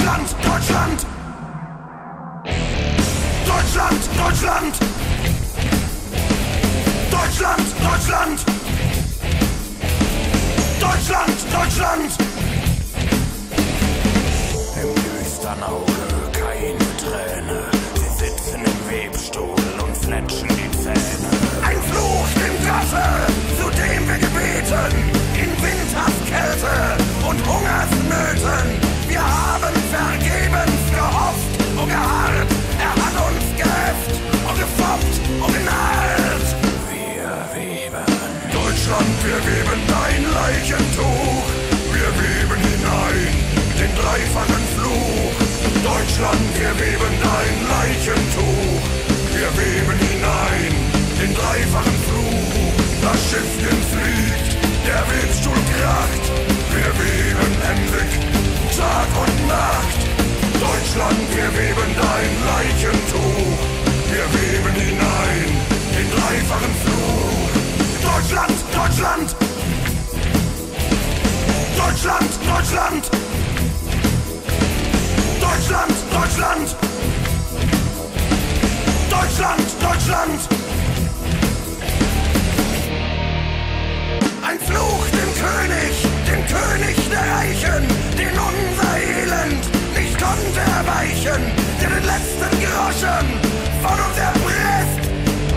Deutschland, Deutschland! Deutschland, Deutschland! Deutschland, Deutschland! Deutschland, Deutschland! Im düstern Deutschland, wir weben dein Leichentuch, wir weben hinein den dreifachen Fluch. Deutschland, wir weben dein Leichentuch, wir weben hinein den dreifachen Fluch. Das Schiffchen fliegt, der Webstuhl kracht, wir weben emsig, Tag und Nacht. Deutschland, wir weben dein Leichentuch, wir weben hinein Deutschland, Deutschland! Deutschland, Deutschland! Deutschland! Ein Fluch dem König, dem König der Reichen, den unser Elend nicht konnte erweichen, der den letzten Groschen von uns erpresst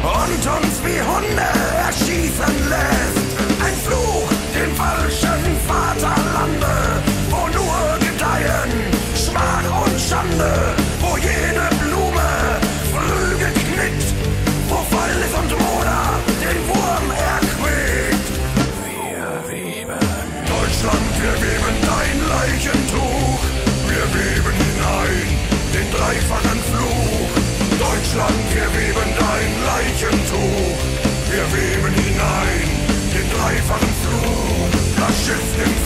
und uns wie Hunde erschießen lässt.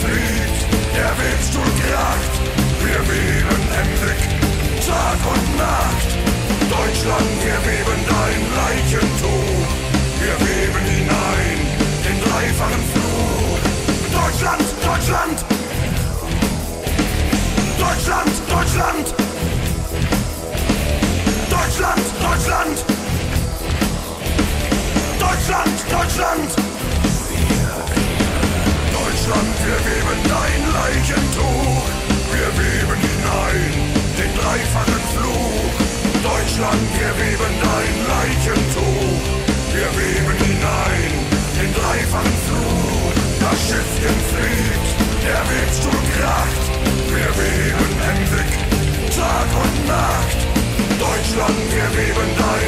Fliegt, der Webstuhl kracht, wir weben emsig, Tag und Nacht. Deutschland, wir weben dein Leichentuch, wir weben hinein den dreifachen. Deutschland, Deutschland! Deutschland, Deutschland! Deutschland, Deutschland! Deutschland, Deutschland! Deutschland, welchen wir weben hinein, den dreifachen Fluch. Deutschland, wir weben dein Leichentuch. Wir weben hinein, den dreifachen Fluch. Das Schiffchen fliegt, der Webstuhl kracht. Wir weben endlich Tag und Nacht. Deutschland, wir weben dein